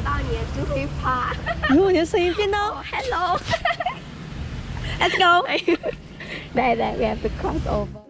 知道你就会怕。如果你的声音变到 Hello，Let's go。来来，We have to cross over。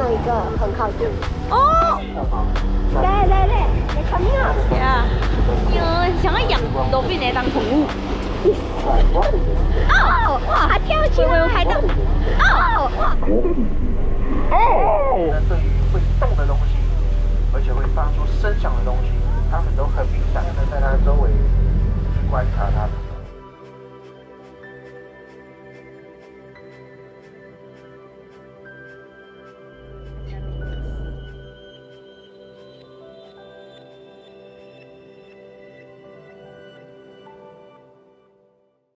到一个很靠近。哦，来来来，来看你啊！呀，哟，想要养都被来当宠物。